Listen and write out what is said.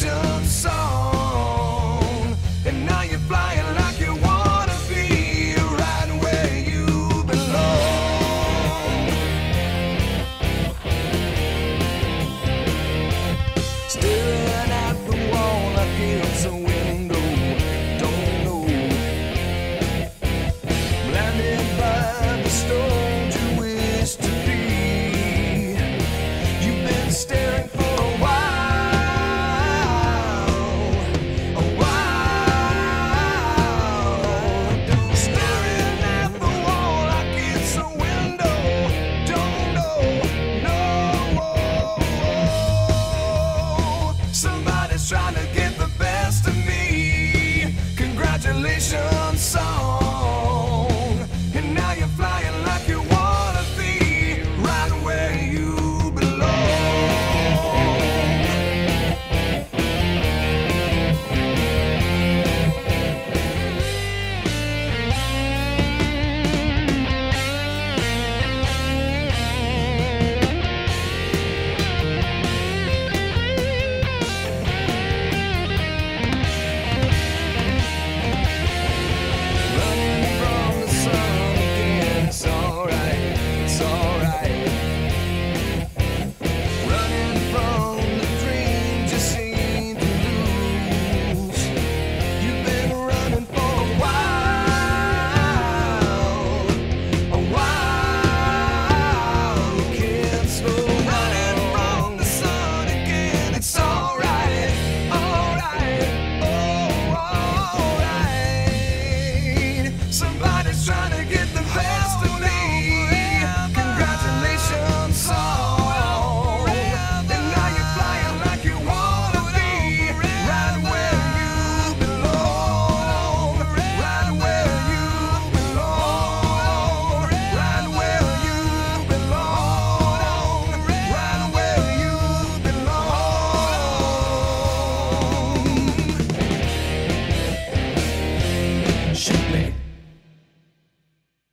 show consolation song. Gotta get the best.